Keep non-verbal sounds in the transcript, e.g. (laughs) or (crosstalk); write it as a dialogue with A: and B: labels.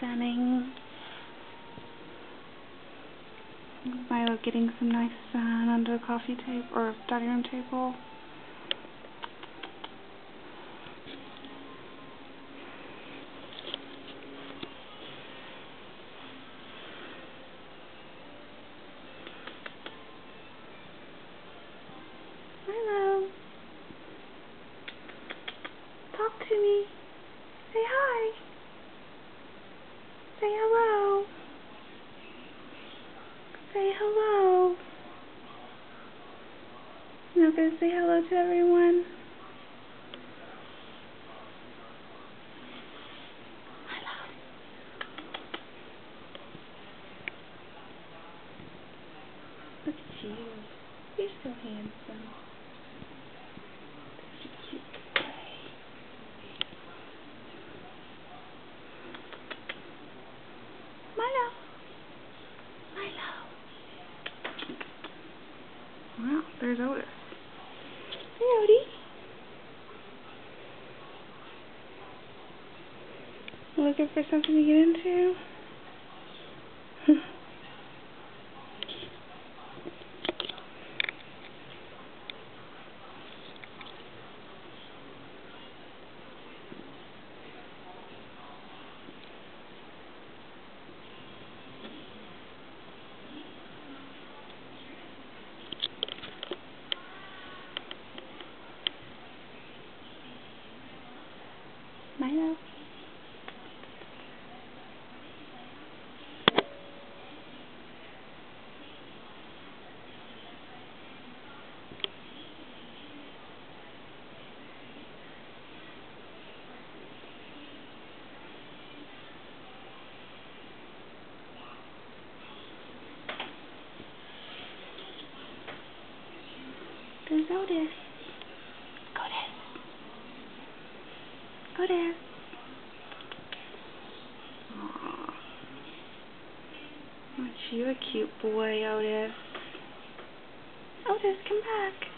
A: sunning. Milo getting some nice sun under the coffee table or dining room table. Hello. Not gonna say hello to everyone? Hello. Look at you. You're so handsome. Such a cute boy. Milo. Milo. Wow, there's Otis. Hey, Odie. Looking for something to get into? (laughs) Milo. There's Otis. Otis. Aww. Aren't you a cute boy, Otis? Otis, come back.